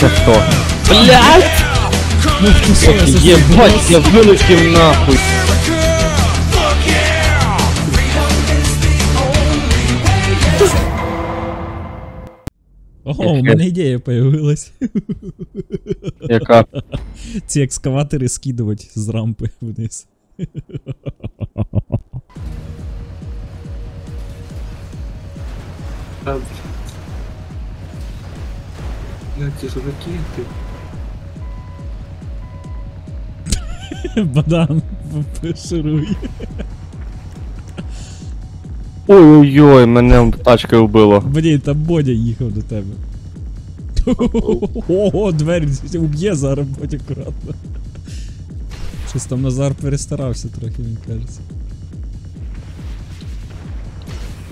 Це хто? Блять! Ну, вкусився. Єбать, я вилетів нахуй. Ого, у мене ідея появилась. Яка? Ці екскаватори скидувати з рампи вниз. Там. Бля, ці ж ракети. Бадан, пошируй. Ой-ой-ой, мене тачка вбило. Блін, там Бодя їхав до тебе. Ого, двері уб'є зараз, будь акуратно. Щось там Назар перестарався трохи, мені кажеться.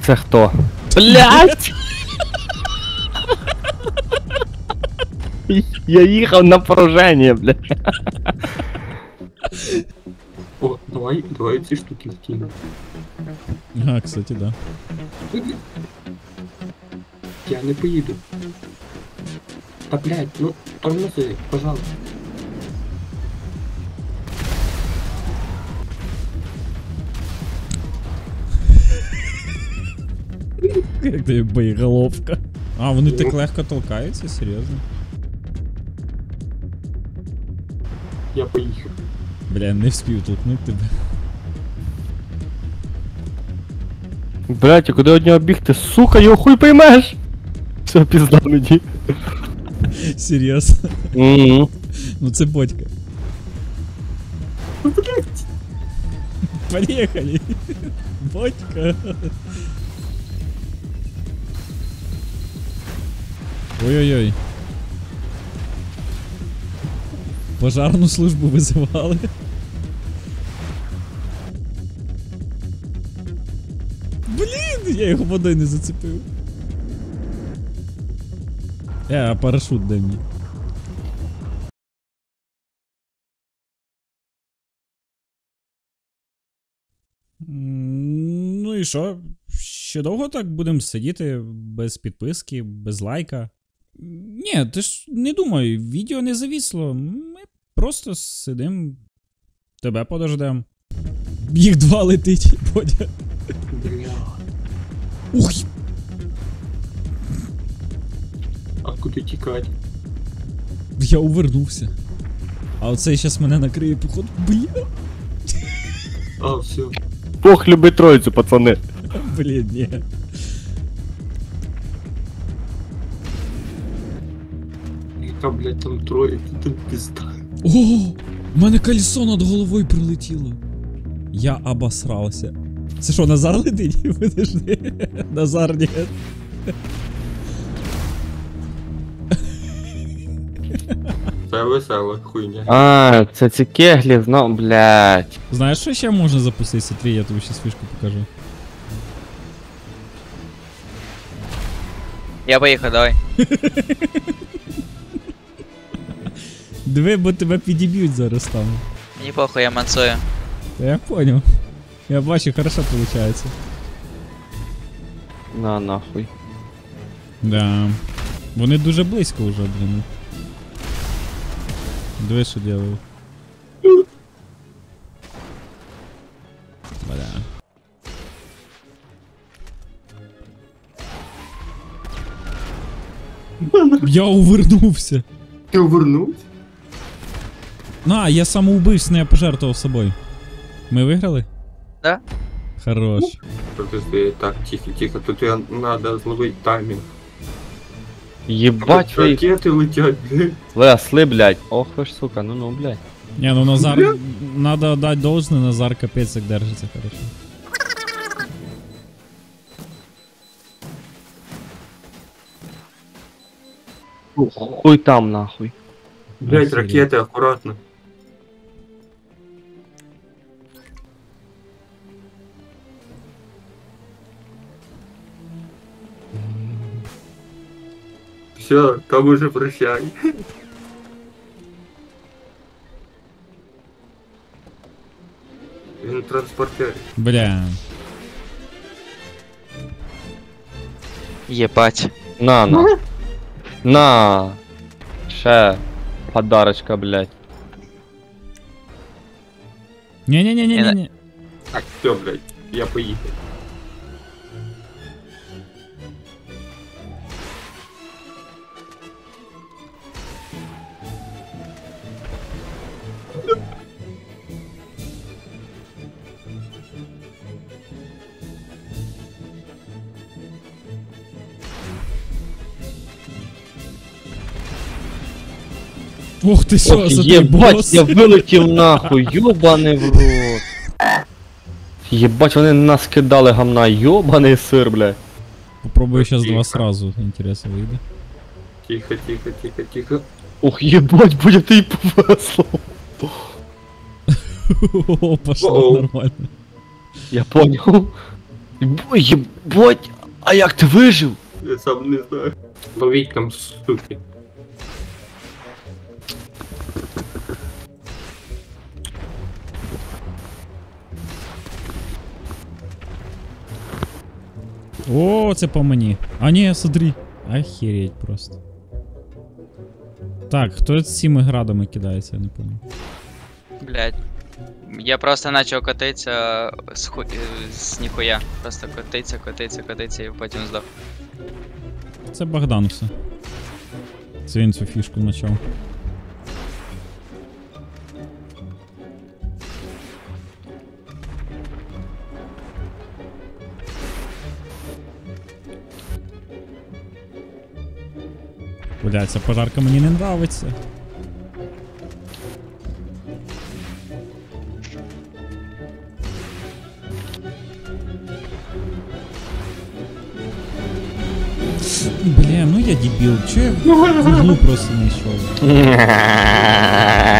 Це хто? Блять! Я їхав на пораження, блядь. О, давай, давай ці штуки вкину. Ага, кстати, да. Я не поїду. Та блядь, ну тормози, пожалуйста. Як тобі боєголовка. А, вони так легко толкаються, серйозно? Я поїхав. Бля, не вспів толкнути тебе. Блять, а куди од нього бігти? Сука, його хуй поймеш! Все, пізда мені. Серйозно. Мгм. Ну це бодька. Ну блядь. Поехали. Бодька. Ой-ой-ой. Пожарну службу визивали. Блін, я його водою не зацепив. Е, а парашут дай мені. Ну і що? Ще довго так будемо сидіти без підписки, без лайка? Ні, ти ж не думай, відео не завісло. Ми просто сидим, тебе подождем. Їх два летить, Бодя. Ух, А куди тікати? я увернувся. А оцей щас мене накриє, походу. Бля. А, все. Бог любить троїцю, пацани. Блін, ні. Яка, блядь, там троє, ти там пізда. О, в мене колесо над головою прилетіло. Я обосрався. Це що, Назар летить? Подожди. Назар, ні. Це весела хуйня. А, це ці кеглі, ну, блять. Знаєш, що ще можна запустити? Смотри, я тобі ще фішку покажу. Я поїхав, давай. Диви, бо тебе підіб'ють зараз там. Мені похуй, я мансую. Та я понял. Я бачу, хорошо получается. На нахуй. Да. Вони дуже близько вже, блін. Диви, що делаю. Бля. Я увернувся. Ти увернувся? На, я самоубивственно, я пожертвував собою. Ми виграли? Да. Хорош. Подожди, так, тихо, тихо, тут я надо зловити таймінг. Єбать ви. Ракети летять, блядь. Лесли, блять. Ох ви ж сука, ну ну, блять. Не, ну Назар, надо отдать должное, Назар капец как держится хорошо. Хуй там нахуй. Блядь, Охереть. ракети, Все, там уже прощай. Він транспортер. Бля. Єбать. На, на. На. Ще подарочка, блядь. Ні-ні-ні-ні-ні. Так, все, блядь, я поїхав. Ух ти що, Ох, за той єбать, бос. я вилетів нахуй, йобаний в рот. Єбать, вони нас кидали гамна, йобаний сир, блядь. Попробую сейчас Тихо. два сразу, інтересно вийде. Тихо, тихо, тихо, тихо. Ох, єбать, будь ти повесло. О, пошло Оу. нормально. Я понял. Єб- Єбать, а як ти вижив? Я сам не знаю. Ловіть там, суки. О, це по мені. А ні, смотри. Охереть просто. Так, хто з цими градами кидається, я не пам'ятаю. Блядь. Я просто начал катиться с, ху... э, с нихуя. Просто катиться, катиться, катиться і потім здох. Це Богдан все. Це він цю фішку почав. Бля, ця пожарка мені не нравиться. Бля, ну я дебіл, чо я в просто не йшов?